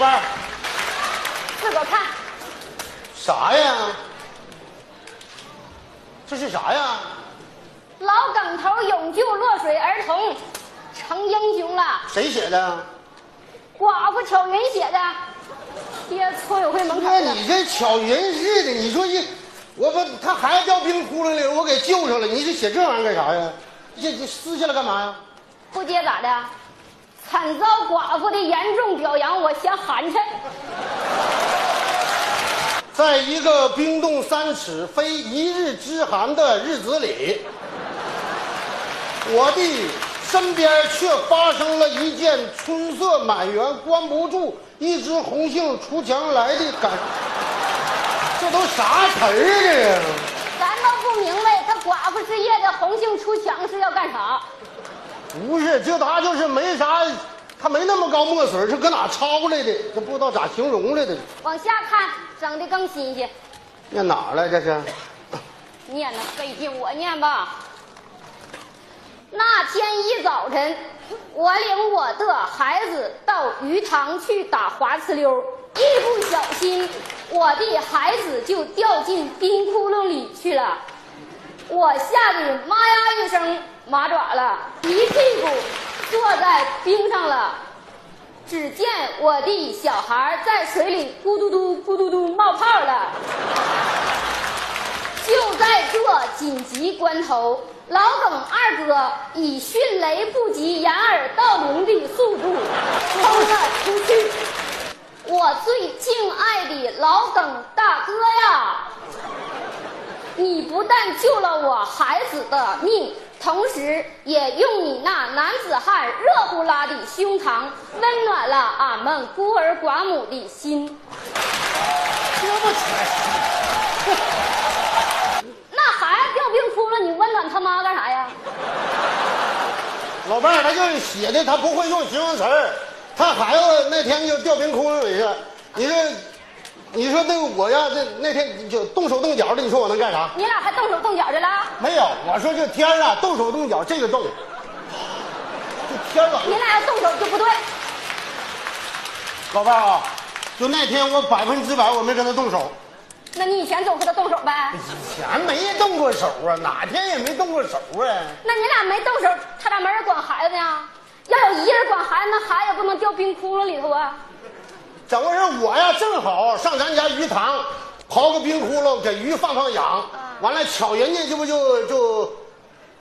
伴儿？自个儿看，啥呀？这是啥呀？老梗头永救落水儿童，成英雄了。谁写的？寡妇巧云写的，贴村委会门口那的。你这巧云似的，你说一，我把他孩子掉冰窟窿里，我给救上了，你这写这玩意儿干啥呀？这这撕下来干嘛呀？不接咋的？惨遭寡妇的严重表扬，我嫌寒碜。在一个冰冻三尺非一日之寒的日子里，我的身边却发生了一件春色满园关不住，一枝红杏出墙来的感。这都啥词儿啊？咱都不明白，他寡妇之夜的红杏出墙是要干啥？不是？这他就是没啥，他没那么高墨水，是搁哪抄来的？这不知道咋形容来的。往下看，整的更新鲜。念哪儿了？这是？念呢费劲，我念吧。那天一早晨，我领我的孩子到鱼塘去打滑呲溜，一不小心，我的孩子就掉进冰窟窿里去了。我吓得妈呀一声，麻爪了，一屁股坐在冰上了。只见我的小孩在水里咕嘟嘟咕嘟嘟冒泡了。就在这紧急关头，老耿二哥以迅雷不及掩耳盗铃的速度冲了出去。我最敬爱的老耿大哥呀，你不但救了我孩子的命，同时也用你那男子汉热乎拉的胸膛，温暖了俺们孤儿寡母的心。这不全那孩子掉冰窟窿，你温暖他妈干啥呀？老伴儿，他就是写的，他不会用形容词儿。他孩子那天就掉冰窟窿里去了。你说，你说那个我要，这那天就动手动脚的，你说我能干啥？你俩还动手动脚的了？没有，我说这天儿啊，动手动脚，这个动，这天冷。你俩要动手就不对。老伴儿啊，就那天我百分之百我没跟他动手，那你以前总和他动手呗？以前没动过手啊，哪天也没动过手啊。那你俩没动手，他咋没人管孩子呢？要有一人管孩子，那孩子也不能掉冰窟窿里头啊！怎么回事？我呀，正好上咱家鱼塘刨个冰窟窿，给鱼放放养。完了，巧人家这不就就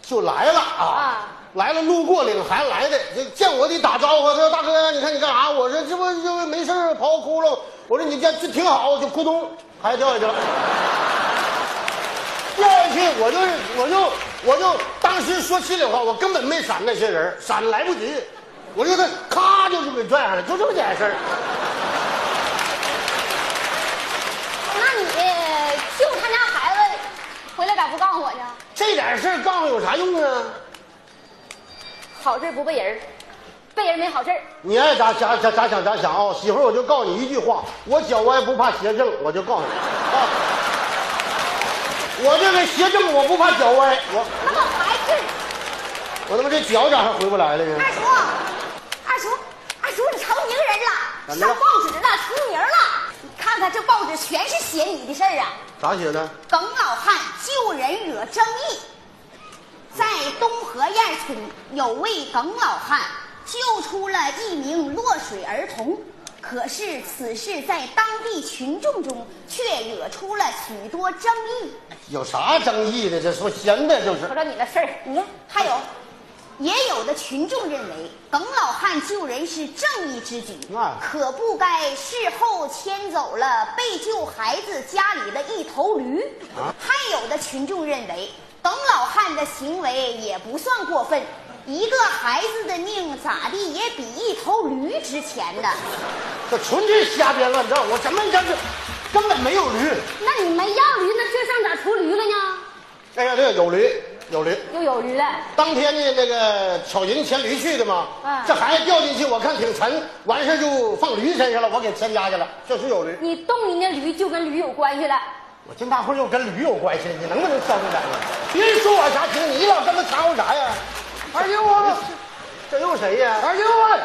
就来了啊！啊来了，路过领孩子来的，就见我得打招呼。他说：“大哥，你看你干啥？”我说：“这不这不没事刨个窟窿。”我说：“你这这挺好。”就咕咚，孩子掉下去了。掉下去，我就是我就我就当时说心里话，我根本没闪那些人，闪来不及，我就他咔就就给拽上来，就这么点事儿。那你救他家孩子回来咋不告诉我呢？这点事儿告诉有啥用啊？好事不背人儿，背人没好事。你爱咋咋咋咋想咋想啊、媳妇儿，我就告诉你一句话，我脚歪不怕邪正，我就告诉你啊，我这个邪正我不怕脚歪，我那么还是我他妈这脚咋还回不来了呢？二叔，二叔，二叔，你成名人了上报纸了，出名了。看这报纸全是写你的事儿啊！咋写的？耿老汉救人惹争议，在东河堰村有位耿老汉救出了一名落水儿童，可是此事在当地群众中却惹出了许多争议。有啥争议的？这说闲的，就是说说你的事儿。你看，还有，也有的群众认为耿老汉救人是正义之举，可不该事后牵走了被救孩子家里的一头驴。还有的群众认为耿老汉的行为也不算过分，一个孩子的命咋地也比一头驴值钱呢。这纯粹瞎编乱造。我怎么这这根本没有驴？那你没要驴，那这上咋出驴了呢？哎呀，对有驴，有驴。又有驴了。当天呢，那个巧云牵驴去的嘛，嗯这孩子掉进去，我看挺沉，完事儿就放驴身上了，我给牵家去了，确实有驴。你动你那驴就跟驴有关系了。我这大会儿又跟驴有关系，你能不能消停点呢？别人说我啥听，你老这么掺和啥呀？二舅啊，这又谁呀？二舅啊，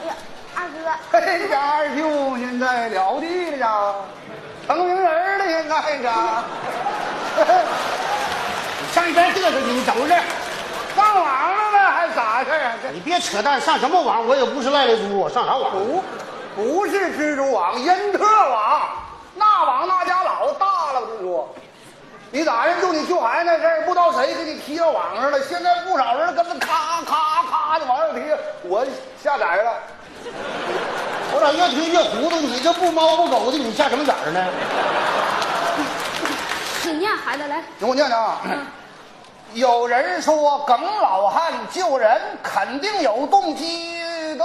哎呀，二二哥。这家二舅现在了地了呀，成名人了现在呀。你上一边嘚瑟去，你怎么回事？上网了呢，还咋事儿啊？你别扯淡，上什么网？我也不是赖赖猪，我上啥网？不不是蜘蛛网，因特网，那网那家老大了，我跟你说。你咋的？就你救孩子那事儿，不知道谁给你踢到网上了。现在不少人跟着咔咔咔的往上踢，我下载了。我咋越听越糊涂？你这不猫不狗的，你下什么崽儿呢？你念孩子来，给我念念啊！有人说耿老汉救人肯定有动机的，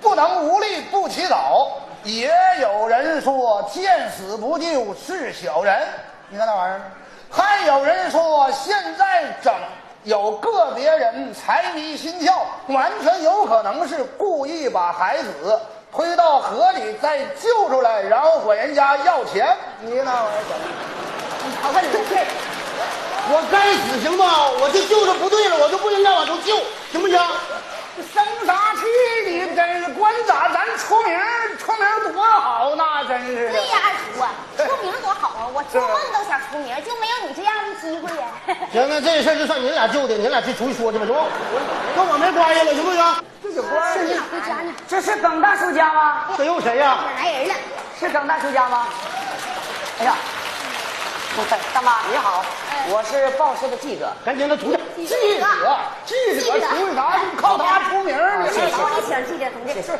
不能无力不祈祷；也有人说见死不救是小人。你看那玩意儿，还有人说现在整有个别人财迷心窍，完全有可能是故意把孩子推到河里再救出来，然后管人家要钱。你那玩意儿怎么？你瞅瞅你这，我该死行不？我就就是不对了，我就不应该往出救，行不行？生啥气你真是管咋咱出名出名多好那真是对呀，二叔啊，出名多好啊！我做梦都想出名，就没有你这样的机会呀。行，那这事儿就算你俩救的，你俩去出去说去吧，行不？跟我没关系了，行不行？这有关系是你俩回家呢。这是耿大叔家吗？这又谁呀、来人了，是耿大叔家吗？哎呀，大妈你好，我是报社的记者。赶紧的出去。记者记者出去啥？就靠他出名儿。谢谢好，你请记者同志。谢谢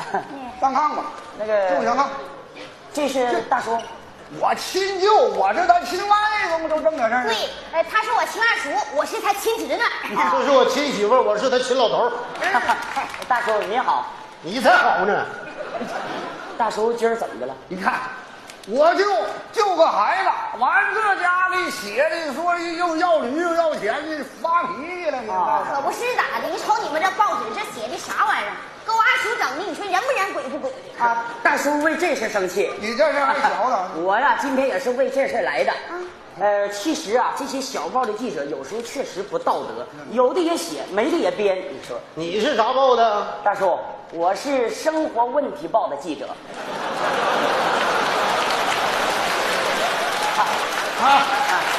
上炕吧，那个，就上炕。这是大叔，我亲舅，我这他亲外甥，不都这么点事儿对呢？，呃，他是我亲二叔，我是他亲侄女。这是我亲媳妇，我是他亲老头。大叔你好，你才好呢。大叔今儿怎么的了？你看，我就救个孩子，完这家里写的说又要驴又要钱的，发脾气了，你啊。可不是咋的？你瞅你们这报纸，这写的啥玩意儿？给我二叔整的，你说人不人，鬼不鬼的？啊，大叔为这事生气。你这事还小呢。我呀，今天也是为这事来的。呃，其实啊，这些小报的记者有时候确实不道德，有的也写，没的也编。你说，你是啥报的？大叔，我是生活问题报的记者。啊，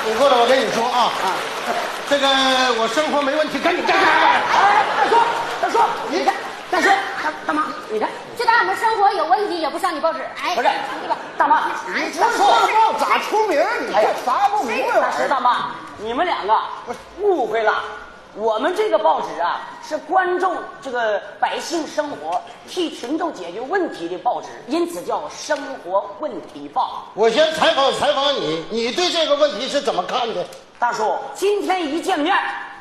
你过来，我跟你说啊，啊，这个我生活没问题，赶紧干。哎，大叔，大叔，你看，大叔，大大妈，你看，就当俺们生活有问题，也不上你报纸。哎，不是？大妈，你这说报咋出名？你这啥不明白大叔大妈，你们两个误会了。我们这个报纸啊，是关注这个百姓生活、替群众解决问题的报纸，因此叫生活问题报。我先采访采访你，你对这个问题是怎么看的？大叔，今天一见面，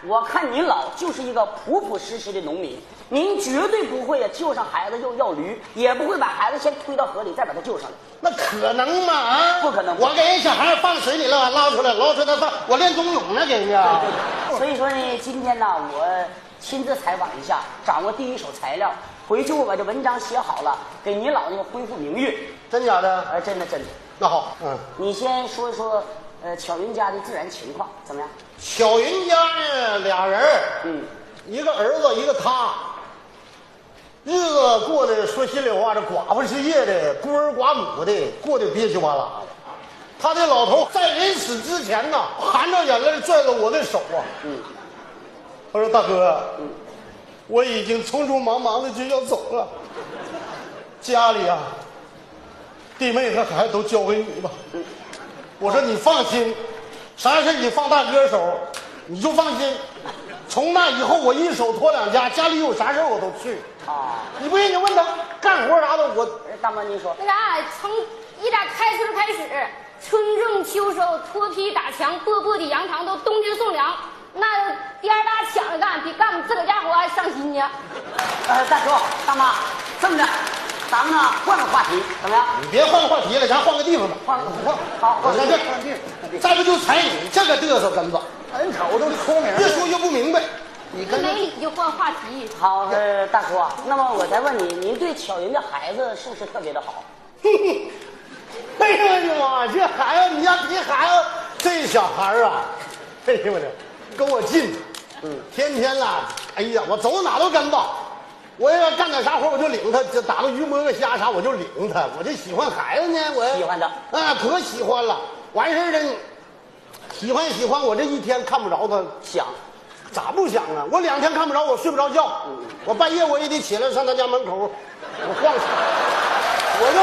我看您老就是一个朴朴实实的农民，您绝对不会救上孩子又要驴，也不会把孩子先推到河里再把他救上来。那可能吗？啊，不可能我给人小孩放水里了，捞出来，捞出来放，我练冬泳呢，给人家。所以说呢，今天呢，我亲自采访一下，掌握第一手材料，回去我把这文章写好了，给您老那个恢复名誉。真假的？哎，真的真的，那好，嗯，你先说一说，呃，巧云家的自然情况怎么样？巧云家呢，俩人儿嗯，一个儿子，一个他，日子过得说心里话，这寡妇失业的，孤儿寡母的，过得憋屈巴拉的。他的老头在临死之前呐，含着眼泪拽着我的手啊，嗯，他说：“大哥，我已经匆匆忙忙的就要走了，家里啊，弟妹和孩子都交给你吧。”我说：“你放心，啥事你放大哥手，你就放心。从那以后，我一手托两家，家里有啥事我都去。啊，你不信你问他，干活啥的我呃大妈您说，那啥，从一打开春开始，春种秋收，脱皮打墙，薄薄的羊肠都冬天送粮，那颠儿大抢着干，比干我们自个儿家活还上心呢。呃，大叔大妈，这么的，咱们呢换个话题怎么样？你别换个话题了，咱换个地方吧。换个换好，我在这看地看地再不就踩你这个嘚瑟根子，人瞅都出名越说越不明白。你跟没理就换话题，好，呃，大叔啊，那么我再问你，您对巧云的孩子是不是特别的好？哎呦我的妈！这孩子，你家这孩子，这小孩啊，哎呦我的，跟我近，嗯，天天啦，哎呀，我走哪都跟着。我要干点啥活我就领他，就打个鱼摸个虾啥我就领他，我就喜欢孩子呢，我喜欢他啊，可喜欢了。完事儿了，喜欢喜欢，我这一天看不着他，想，咋不想啊？我两天看不着，我睡不着觉，我半夜我也得起来上他家门口，我晃晃，我就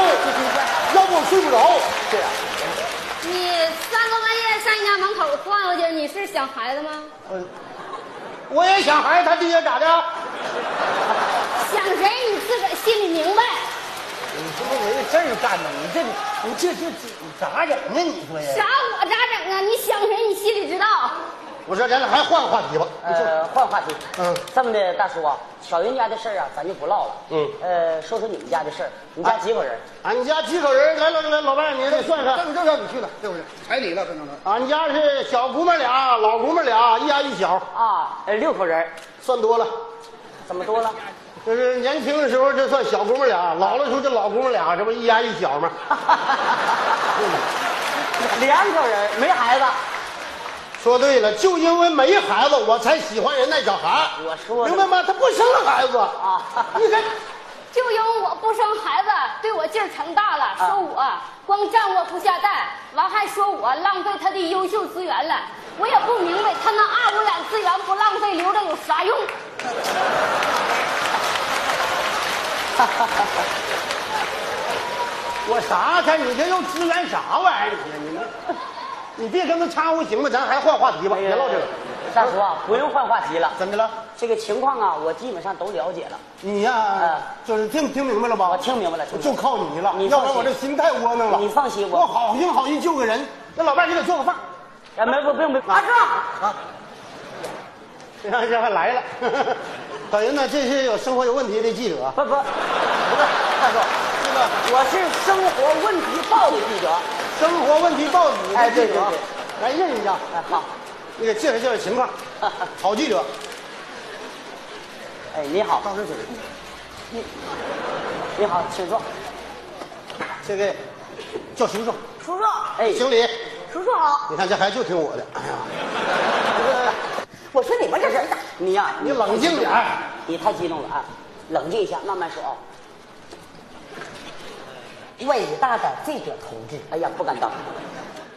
要不我睡不着。是啊，你三更半夜上人家门口晃悠去，你是想孩子吗？我也想孩子，他爹咋的？想谁你自个儿心里明白。你这不围着这儿干呢？你这你这这这你咋整呢？你说呀？啥我咋整啊？你想谁你心里知道。我说咱俩还换个话题吧。呃，换话题，嗯这么的，大叔啊，小云家的事儿啊，咱就不唠了，嗯呃，说说你们家的事儿，你家几口人？俺家几口人？来来来，老伴儿，你得算算。正正让你去了，对不对？彩礼了，可能能。俺家是小姑们俩，老姑们俩，一家一小，啊，呃，六口人，算多了。怎么多了？就是年轻的时候，这算小姑们俩；老了时候，这老姑们俩，这不一家一小吗？两口人，没孩子。说对了，就因为没孩子，我才喜欢人那小孩我说明白吗？他不生孩子啊你看，就因为我不生孩子，对我劲儿成大了，说我光占我不下蛋，完还说我浪费他的优秀资源了。我也不明白他那二五两资源不浪费，留着有啥用？我啥看你这又支援啥玩意儿？你你你别跟他掺和行吗？咱还换话题吧，别唠这个。大叔啊，不用换话题了，怎么的了？这个情况啊，我基本上都了解了。你呀，就是听听明白了吧？我听明白了，听明白就了靠你了，你要不然我这心太窝囊了。你放心我我好心好意救个人，那老伴儿你给做个饭。哎，没不不用不用，阿哥啊，这让这还来了，等于呢，这是有生活有问题的记者。不不不是大叔，这个我是生活问题报的记者。生活问题报纸的哎记者，对对对来认识一下，哎好，那个介绍介绍情况。好记者，哎你好，到这嘴，你好，请坐。这个叫叔叔，叔叔，哎，行礼。叔叔好。你看这孩子就听我的，哎呀，我说你们这人咋？你呀，你冷静点儿。你太激动了啊，冷静一下，慢慢说啊。伟大的记者同志，哎呀，不敢当。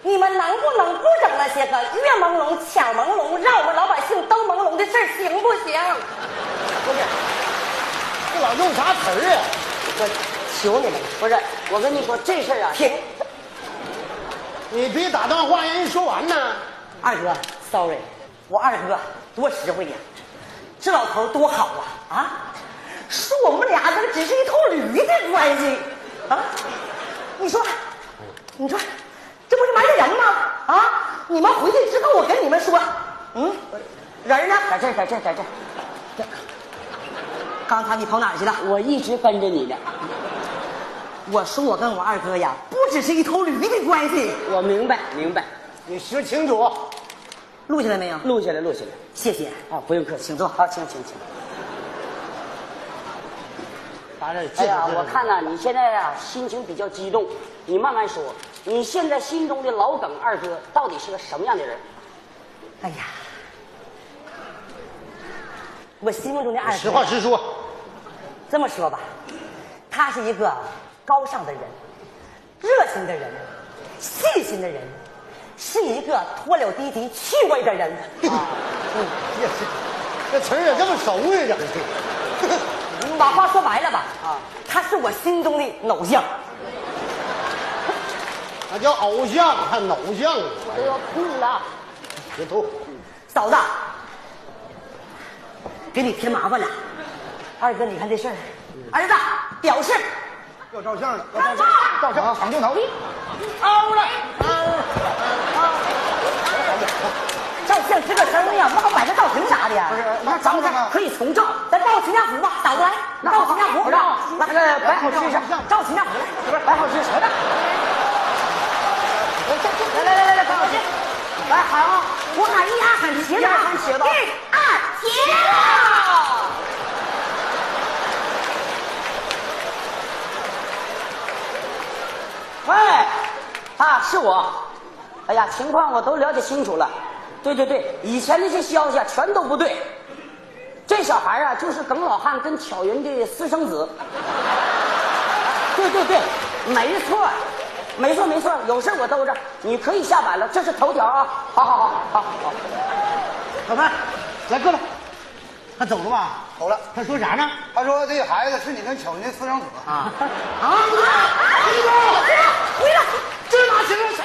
你们能不能不整那些个越朦胧、巧朦胧，让我们老百姓都朦胧的事儿，行不行？不是，这老用啥词儿啊？我求你们了，不是，我跟你说这事儿啊，停！你别打断话，让人说完呢。二哥，sorry，我二哥多实惠呀，这老头多好啊啊！说我们俩这个只是一头驴的关系啊！你说，你说，这不是埋汰人吗？啊！你们回去之后，我跟你们说，嗯，人呢？在这，在这，在这儿。刚才你跑哪去了？我一直跟着你呢。我说我跟我二哥呀，不只是一头驴的关系。我明白，明白。你说清楚。录下来没有？录下来，录下来。谢谢。啊，不用客气，请坐。好，请请请。哎呀，我看呐、你现在啊、心情比较激动，你慢慢说。你现在心中的老耿二哥到底是个什么样的人？哎呀，我心目中的二哥，实话实说，这么说吧，他是一个高尚的人，热心的人，细心的人，是一个脱了低级趣味的人。啊，嗯，也是，这词儿咋这么熟呢，整的。嗯 把话说白了吧，啊，他是我心中的偶像。那叫偶像，还偶像？我都要哭了。别吐。嫂子，给你添麻烦了。二哥，你看这事儿，儿子表示要照相了，要照相，照相，抢镜头。凹了。照相吱个声呀，不好摆个造型啥的呀。不是那咱们这可以重照，咱照秦家福吧，嫂子来，照秦家福，照来那个摆好姿势照秦家福，不是摆好姿势，来来来来来，摆好姿势，来喊啊！我喊一二喊茄子，一二喊茄子一二茄子。喂，啊，是我。哎呀，情况我都了解清楚了。对对对，以前那些消息啊，全都不对。这小孩啊，就是耿老汉跟巧云的私生子。对对对，没错，没错没错，有事我兜着，你可以下班了，这是头条啊！好好好好好，小潘，来过来。他走了吧？走了。他说啥呢？他说这个孩子是你跟巧云的私生子啊啊！回来，回来，这哪行啊？